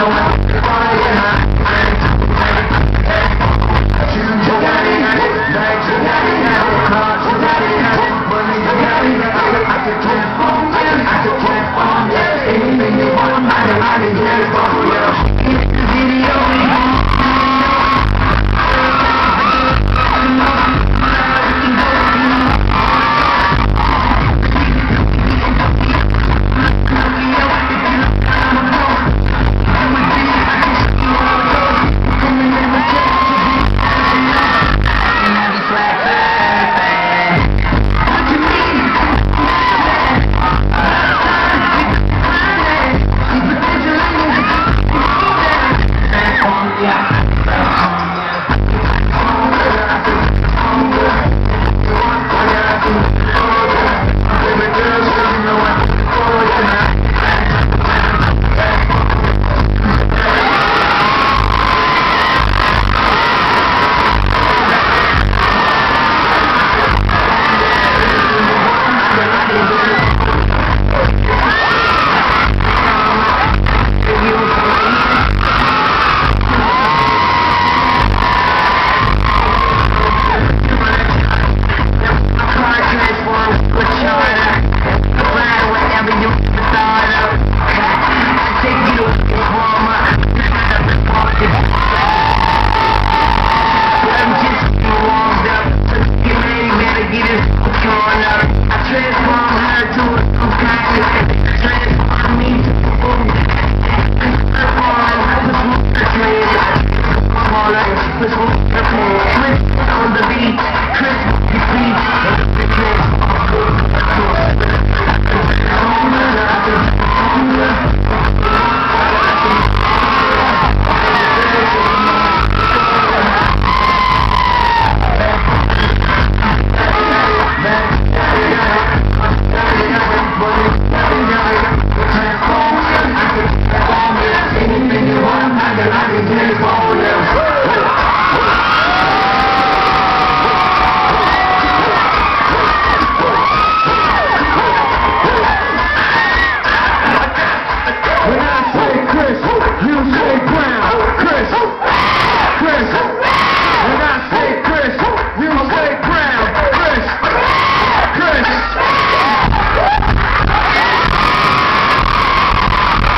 no 快出来